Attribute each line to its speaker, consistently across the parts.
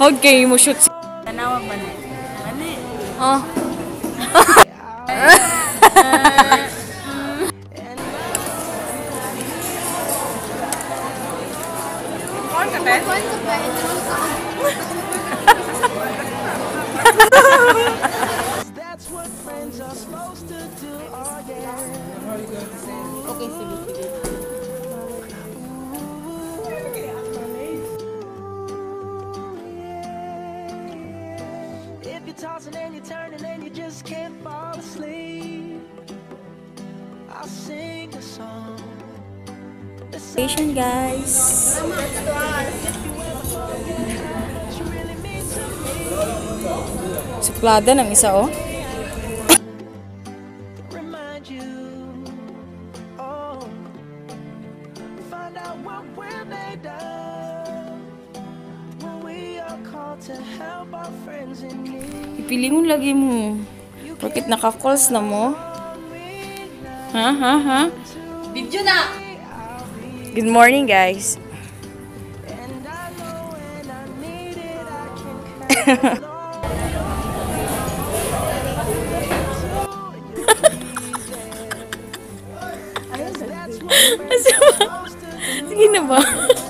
Speaker 1: Hog kayo mo shoot si...
Speaker 2: Tanawa ba na? Mani.
Speaker 1: Oh.
Speaker 3: That's tossing and you're turning and you just can't fall asleep, I'll sing a song.
Speaker 1: Guys.
Speaker 3: that you really mean to me.
Speaker 1: Suplada ng isa oh.
Speaker 3: Remind
Speaker 1: Ipili mo lagi mo. Bakit naka-calls na mo? Ha, ha, ha?
Speaker 2: Video na!
Speaker 1: Good morning guys.
Speaker 3: And I know when I need it, I can count on
Speaker 1: Sige na ba?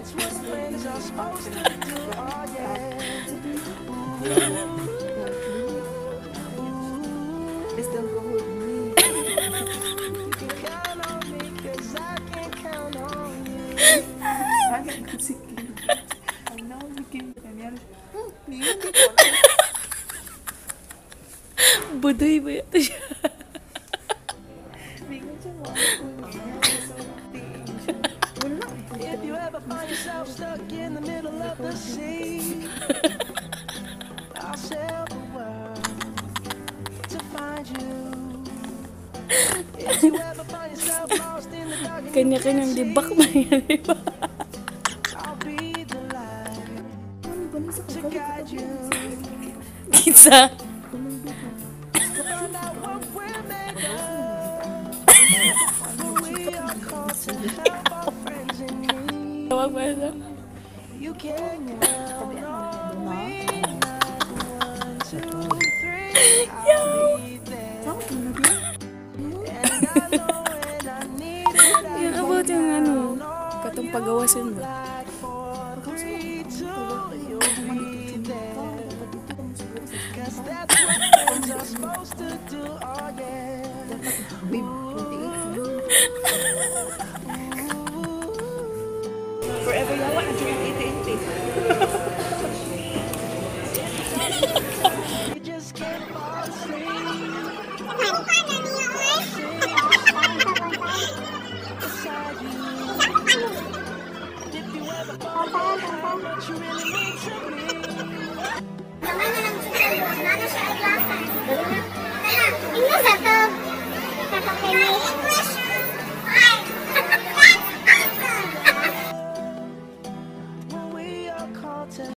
Speaker 3: That's what friends are supposed to do. Oh, yeah. it's the Lord me. You can count on me, cause I can count on you.
Speaker 1: I can count on you. I know you can. Быдый вы это.
Speaker 3: If you ever find yourself stuck in the middle of the sea, I'll sail the world to find you. If you ever find yourself lost in the dark,
Speaker 1: Kanya-kanyang libak ba yan, di ba?
Speaker 3: I'll
Speaker 1: tawag ba ito?
Speaker 3: You can Yo!
Speaker 1: Yan about yung ano, katong
Speaker 3: pagawasin mo. Supposed to do all yeah. Ini satu, satu penny.